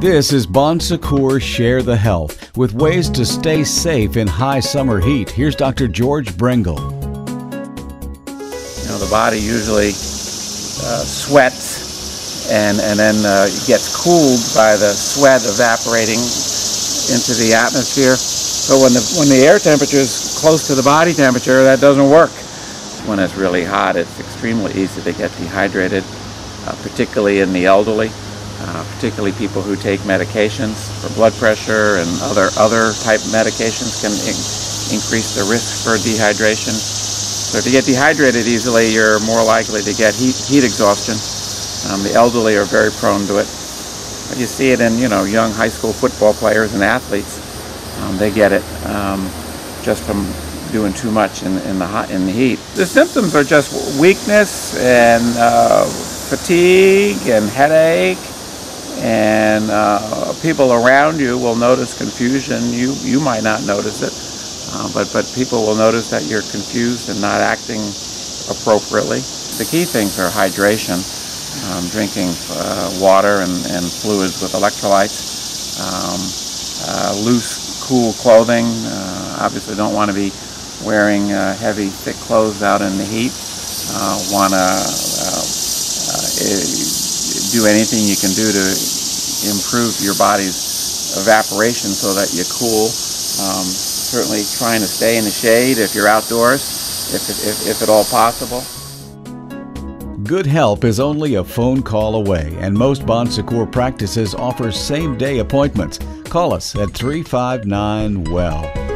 This is Bon Secours Share the Health with ways to stay safe in high summer heat. Here's Dr. George Brengel. You know, the body usually uh, sweats and, and then uh, gets cooled by the sweat evaporating into the atmosphere. So when the, when the air temperature is close to the body temperature, that doesn't work. When it's really hot, it's extremely easy to get dehydrated, uh, particularly in the elderly uh, particularly people who take medications for blood pressure and other other type medications can in increase the risk for dehydration. So if you get dehydrated easily, you're more likely to get heat, heat exhaustion. Um, the elderly are very prone to it. You see it in you know young high school football players and athletes. Um, they get it um, just from doing too much in, in the hot in the heat. The symptoms are just weakness and uh, fatigue and headache and uh, people around you will notice confusion. You you might not notice it, uh, but but people will notice that you're confused and not acting appropriately. The key things are hydration, um, drinking uh, water and, and fluids with electrolytes, um, uh, loose, cool clothing. Uh, obviously, don't want to be wearing uh, heavy, thick clothes out in the heat. want to do anything you can do to improve your body's evaporation so that you cool. Um, certainly trying to stay in the shade if you're outdoors, if, if, if at all possible. Good help is only a phone call away, and most Bon Secours practices offer same day appointments. Call us at 359 WELL.